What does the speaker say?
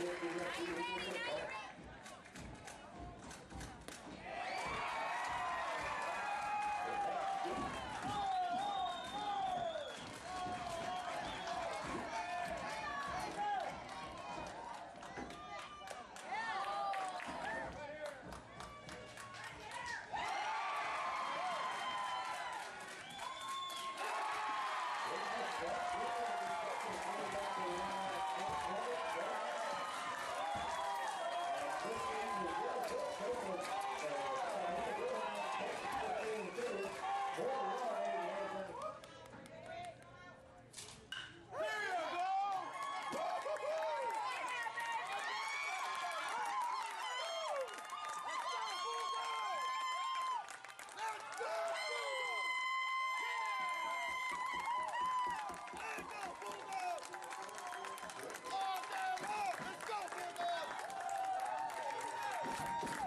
All day go, Bulldogs.